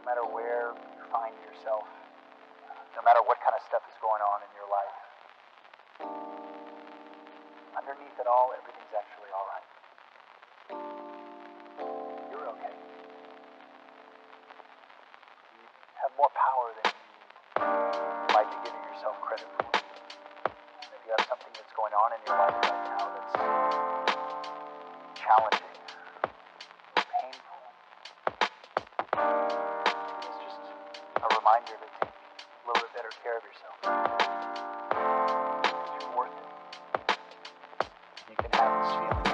no matter where you find yourself, no matter what kind of stuff is going on in your life, underneath it all, everything's actually all right. You're okay. You have more power than reminder to take a little bit better care of yourself. You're worth it. You can have this feeling